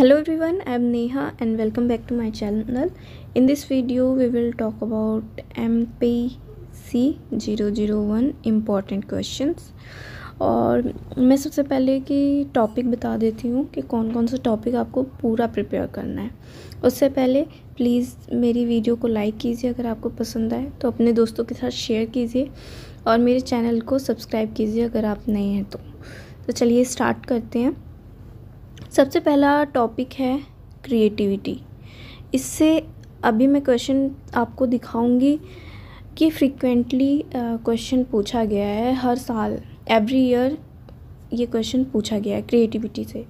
hello everyone am neha and welcome back to my channel. In this video, we will talk about mpc 001 important questions. और मैं सबसे पहले कि topic बता देती हूँ कि कौन कौन सा टॉपिक आपको पूरा प्रिपेयर करना है। उससे पहले प्लीज़ मेरी वीडियो को लाइक कीजिए अगर आपको पसंद आए तो अपने दोस्तों के साथ शेयर कीजिए और मेरे चैनल को सब्सक्राइब कीजिए अगर आप नए हैं तो। तो चलिए स्टार्ट करते हैं। सबसे पहला टॉपिक है क्रिएटिविटी इससे अभी मैं क्वेश्चन आपको दिखाऊँगी कि फ्रिक्वेंटली क्वेश्चन पूछा गया है हर साल. एवरी ईयर ये क्वेश्चन पूछा गया है क्रिएटिविटी से.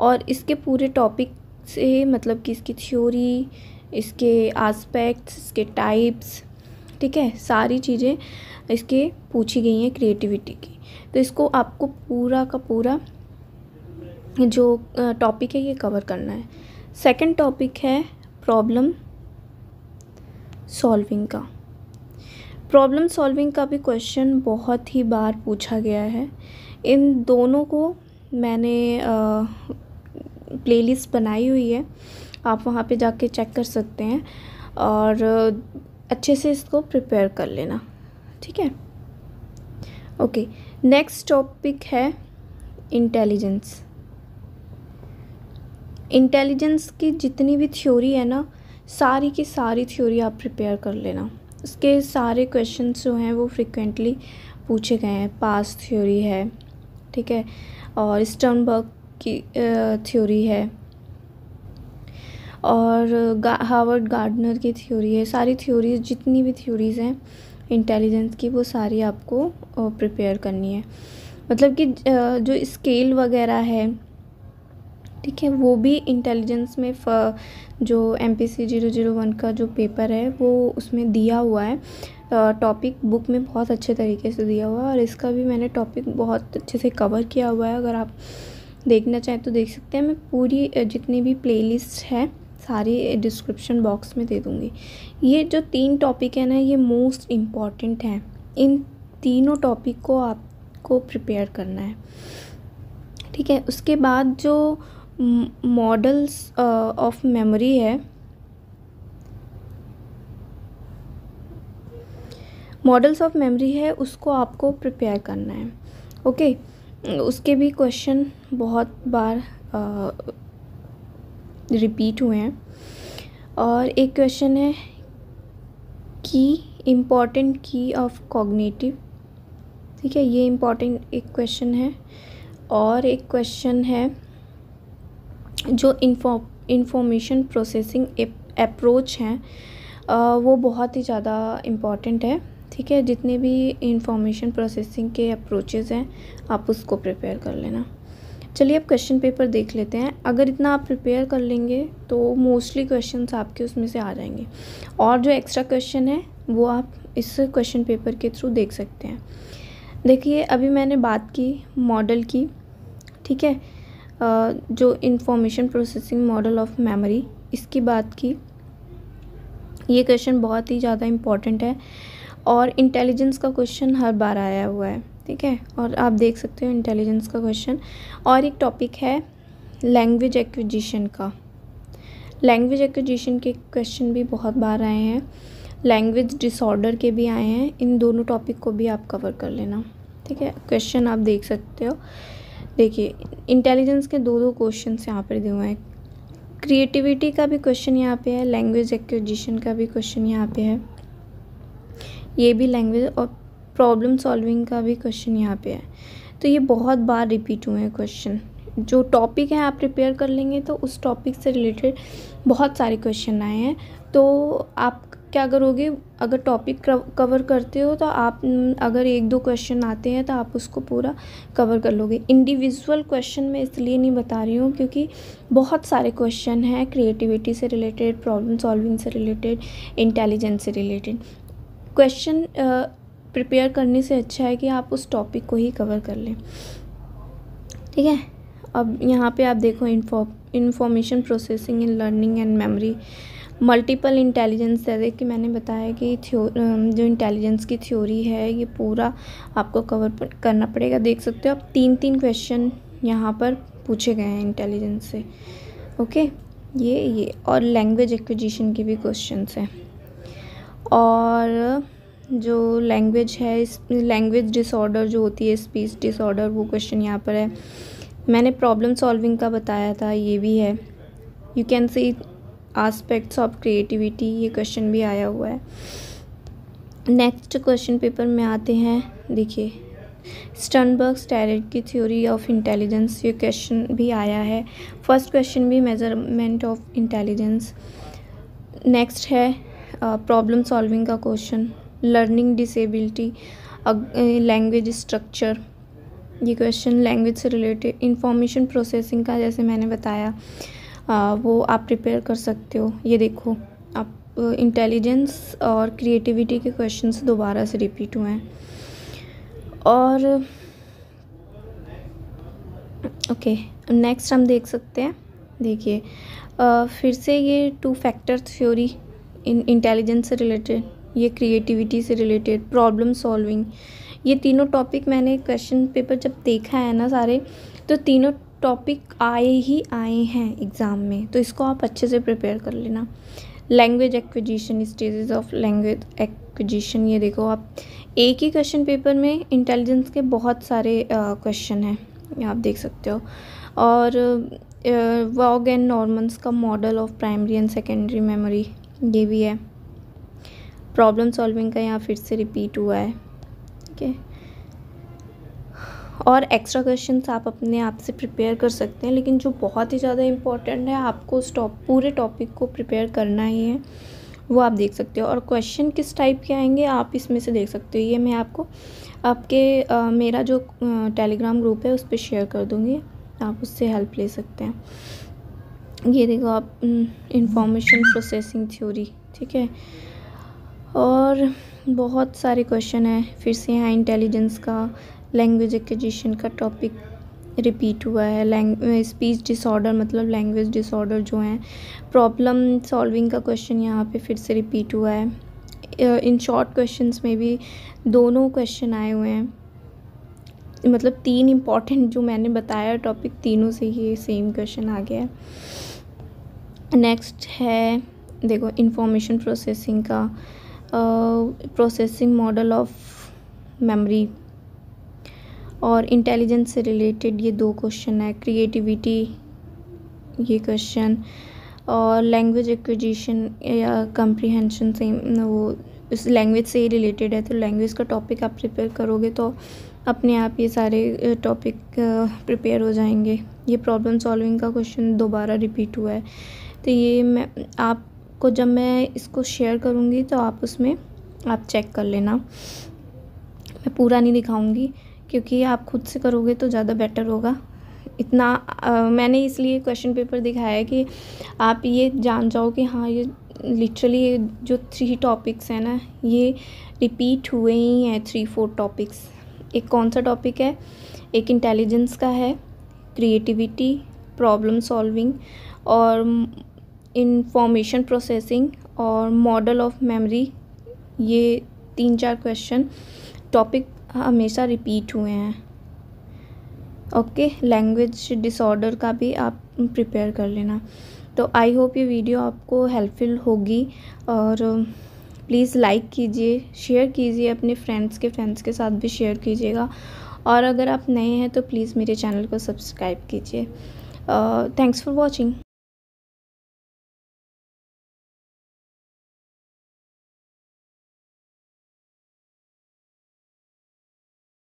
और इसके पूरे टॉपिक से मतलब कि इसकी थ्योरी इसके आस्पेक्ट्स इसके टाइप्स ठीक है? सारी चीज़ें इसके पूछी गई हैं क्रिएटिविटी की. तो इसको आपको पूरा का पूरा जो टॉपिक है, ये कवर करना है। सेकंड टॉपिक है प्रॉब्लम सॉल्विंग का। प्रॉब्लम सॉल्विंग का भी क्वेश्चन बहुत ही बार पूछा गया है। इन दोनों को मैंने प्लेलिस्ट बनाई हुई है। आप वहाँ पे जाके चेक कर सकते हैं और अच्छे से इसको प्रिपेयर कर लेना। ठीक है? ओके नेक्स्ट टॉपिक है इंटेलिजेंस इंटेलिजेंस की जितनी भी थ्योरी है ना सारी की सारी थ्योरी आप प्रिपेयर कर लेना। उसके सारे क्वेश्चन जो हैं वो फ्रिक्वेंटली पूछे गए हैं। पास थ्योरी है ठीक है? और स्टर्नबर्ग की थ्योरी है। और गा, हावर्ड गार्डनर की थ्योरी है। सारी थ्योरीज जितनी भी थ्योरीज़ हैं इंटेलिजेंस की वो सारी आपको प्रिपेयर करनी है। मतलब कि जो स्केल वगैरह है ठीक है, वो भी इंटेलिजेंस में जो M P C zero zero one का जो पेपर है, वो उसमें दिया हुआ है। टॉपिक बुक में बहुत अच्छे तरीके से दिया हुआ है और इसका भी मैंने टॉपिक बहुत अच्छे से कवर किया हुआ है। अगर आप देखना चाहें तो देख सकते हैं। मैं पूरी जितनी भी प्लेलिस्ट है, सारी डिस्क्रिप्शन बॉक्स में दे दूँगी। ये जो तीन टॉपिक है ना, ये मोस्ट इंपॉर्टेंट हैं। इन तीनों टॉपिक को आपको प्रिपेयर करना है। ठीक है, उसके बाद जो मॉडल्स ऑफ़ मेमोरी है। मॉडल्स ऑफ़ मेमोरी है, उसको आपको प्रिपेयर करना है। Okay okay? उसके भी क्वेश्चन बहुत बार रिपीट हुए हैं। और एक क्वेश्चन है की इंपॉर्टेंट की ऑफ़ कॉग्निटिव ठीक है, ये इंपॉर्टेंट एक क्वेश्चन है। और एक क्वेश्चन है जो इन्फो इंफॉर्मेशन प्रोसेसिंग अप्रोच हैं वो बहुत ही ज़्यादा इंपॉर्टेंट है, ठीक है? जितने भी इंफॉर्मेशन प्रोसेसिंग के अप्रोचेज़ हैं, आप उसको प्रिपेयर कर लेना। चलिए अब क्वेश्चन पेपर देख लेते हैं। अगर इतना आप प्रिपेयर कर लेंगे तो मोस्टली क्वेश्चंस आपके उसमें से आ जाएँगे। और जो एक्स्ट्रा क्वेश्चन है, वो आप इस क्वेश्चन पेपर के थ्रू देख सकते हैं। देखिए, अभी मैंने बात की मॉडल की, ठीक है? जो information processing model of memory इसकी बात की। ये क्वेश्चन बहुत ही ज़्यादा इंपॉर्टेंट है और इंटेलिजेंस का क्वेश्चन हर बार आया हुआ है, ठीक है? और आप देख सकते हो इंटेलिजेंस का क्वेश्चन और एक टॉपिक है लैंग्वेज एक्विजिशन का। लैंग्वेज एक्विजिशन के क्वेश्चन भी बहुत बार आए हैं। लैंग्वेज डिसऑर्डर के भी आए हैं। इन दोनों टॉपिक को भी आप कवर कर लेना, ठीक है? क्वेश्चन आप देख सकते हो। देखिए इंटेलिजेंस के दो दो क्वेश्चन यहाँ पर दिए हुए हैं। क्रिएटिविटी का भी क्वेश्चन यहाँ पे है लैंग्वेज एक्विजिशन का भी क्वेश्चन यहाँ पे है। ये भी लैंग्वेज और प्रॉब्लम सॉल्विंग का भी क्वेश्चन यहाँ पे है। तो ये बहुत बार रिपीट हुए हैं क्वेश्चन जो टॉपिक है आप प्रिपेयर कर लेंगे तो उस टॉपिक से रिलेटेड बहुत सारे क्वेश्चन आए हैं। तो आप क्या करोगे? अगर टॉपिक कवर करते हो तो आप, अगर एक दो क्वेश्चन आते हैं तो आप उसको पूरा कवर कर लोगे। इंडिविजुअल क्वेश्चन मैं इसलिए नहीं बता रही हूँ क्योंकि बहुत सारे क्वेश्चन हैं क्रिएटिविटी से रिलेटेड प्रॉब्लम सॉल्विंग से रिलेटेड इंटेलिजेंस से रिलेटेड क्वेश्चन प्रिपेयर करने से अच्छा है कि आप उस टॉपिक को ही कवर कर लें। ठीक है? अब यहाँ पे आप देखो info information processing in learning and memory multiple intelligence जैसे कि मैंने बताया कि थ्यो जो इंटेलिजेंस की थ्योरी है, ये पूरा आपको कवर करना पड़ेगा। देख सकते हो आप तीन तीन क्वेश्चन यहाँ पर पूछे गए हैं इंटेलिजेंस से। ओके ये ये, और लैंग्वेज एक्विजिशन के भी क्वेश्चन हैं। और जो लैंग्वेज है, इस लैंग्वेज डिसऑर्डर जो होती है स्पीच डिसऑर्डर वो क्वेश्चन यहाँ पर है। मैंने प्रॉब्लम सॉल्विंग का बताया था, ये भी है। You can see aspects of creativity ये क्वेश्चन भी आया हुआ है। नेक्स्ट क्वेश्चन पेपर में आते हैं, देखिए। स्टनबर्ग स्टैरिड की थ्योरी ऑफ़ इंटेलिजेंस ये क्वेश्चन भी आया है। फ़र्स्ट क्वेश्चन भी मेज़रमेंट ऑफ़ इंटेलिजेंस नेक्स्ट है प्रॉब्लम सॉल्विंग का question learning disability language structure ये क्वेश्चन लैंग्वेज से रिलेटेड इंफॉर्मेशन प्रोसेसिंग का जैसे मैंने बताया। वो आप प्रिपेयर कर सकते हो। ये देखो, आप इंटेलिजेंस और क्रिएटिविटी के क्वेश्चंस दोबारा से रिपीट हुए हैं। और ओके नेक्स्ट हम देख सकते हैं। देखिए फिर से ये two factor theory in intelligence से रिलेटेड ये क्रिएटिविटी से रिलेटेड प्रॉब्लम सॉल्विंग ये तीनों टॉपिक मैंने क्वेश्चन पेपर जब देखा है ना सारे तो तीनों टॉपिक आए ही आए हैं एग्ज़ाम में। तो इसको आप अच्छे से प्रिपेयर कर लेना। Language acquisition stages of language acquisition ये देखो आप। एक ही क्वेश्चन पेपर में इंटेलिजेंस के बहुत सारे क्वेश्चन हैं। आप देख सकते हो। और वॉग एंड नॉर्मन्स का model of primary and secondary memory ये भी है। प्रॉब्लम सॉल्विंग का यहाँ फिर से रिपीट हुआ है। ठीक है? और एक्स्ट्रा क्वेश्चंस आप अपने आप से प्रिपेयर कर सकते हैं लेकिन जो बहुत ही ज़्यादा इंपॉर्टेंट है आपको उस टॉप पूरे टॉपिक को प्रिपेयर करना ही है वो आप देख सकते हो। और क्वेश्चन किस टाइप के आएँगे आप इसमें से देख सकते हो। ये मैं आपको आपके आ, मेरा जो टेलीग्राम ग्रुप है उस पर शेयर कर दूँगी। आप उससे हेल्प ले सकते हैं। ये देखो आप इंफॉर्मेशन प्रोसेसिंग थ्योरी ठीक है? और बहुत सारे क्वेश्चन हैं फिर से यहाँ इंटेलिजेंस का लैंग्वेज एक्विजिशन का टॉपिक रिपीट हुआ है। लैंग स्पीच डिसऑर्डर मतलब लैंग्वेज डिसऑर्डर जो हैं। प्रॉब्लम सॉल्विंग का क्वेश्चन यहाँ पे फिर से रिपीट हुआ है। इन शॉर्ट क्वेश्चंस में भी दोनों क्वेश्चन आए हुए हैं। मतलब तीन इंपॉर्टेंट जो मैंने बताया टॉपिक तीनों से ही सेम क्वेश्चन आ गया है। नेक्स्ट है, देखो इंफॉर्मेशन प्रोसेसिंग का। प्रोसेसिंग मॉडल ऑफ़ मेमोरी और इंटेलिजेंस से रिलेटेड ये दो क्वेश्चन है क्रिएटिविटी ये क्वेश्चन और लैंग्वेज एक्विजिशन या कंप्रीहेंशन से वो इस लैंग्वेज से ही रिलेटेड है तो लैंग्वेज का टॉपिक आप प्रिपेयर करोगे तो अपने आप ये सारे टॉपिक प्रिपेयर हो जाएँगे। ये प्रॉब्लम सॉल्विंग का क्वेश्चन दोबारा रिपीट हुआ है। तो ये मैं, आपको जब मैं इसको शेयर करूँगी तो आप उसमें आप चेक कर लेना। मैं पूरा नहीं दिखाऊँगी। क्योंकि आप खुद से करोगे तो ज़्यादा बेटर होगा। इतना आ, मैंने इसलिए क्वेश्चन पेपर दिखाया है कि आप ये जान जाओ कि हाँ ये लिटरली जो थ्री टॉपिक्स हैं ना ये रिपीट हुए ही हैं थ्री फोर टॉपिक्स एक कौन सा टॉपिक है? एक इंटेलिजेंस का है क्रिएटिविटी प्रॉब्लम सॉल्विंग और इंफॉर्मेशन प्रोसेसिंग और मॉडल ऑफ़ मेमोरी ये तीन चार क्वेश्चन टॉपिक हमेशा रिपीट हुए हैं। ओके लैंग्वेज डिसऑर्डर का भी आप प्रिपेयर कर लेना। तो आई होप ये वीडियो आपको हेल्पफुल होगी और प्लीज़ लाइक कीजिए शेयर कीजिए, अपने फ्रेंड्स के फ्रेंड्स के साथ भी शेयर कीजिएगा। और अगर आप नए हैं तो प्लीज़ मेरे चैनल को सब्सक्राइब कीजिए। Thanks for watching